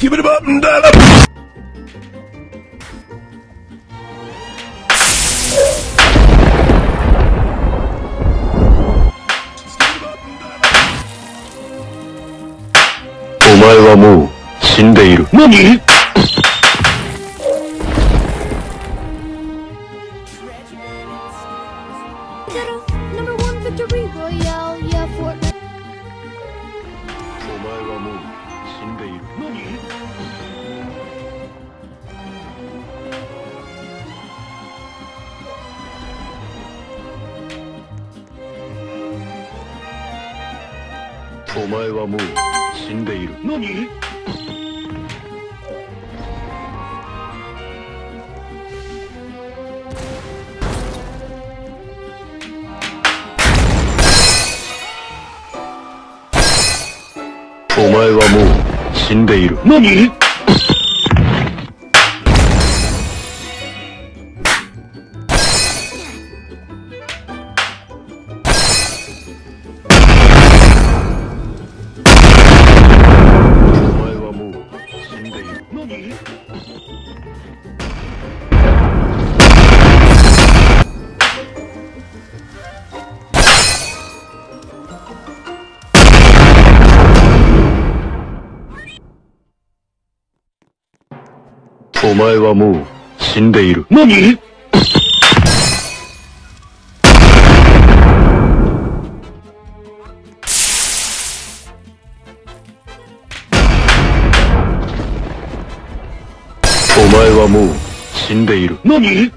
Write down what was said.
skip it up and down up. Omae one victory royale, yeah, Fortnite. 死んでいる。何？お前はもう死んでいる。何？お前はもう死んでいる。何？お前はもう死んでいる。何？お前はもう死んでいる。何？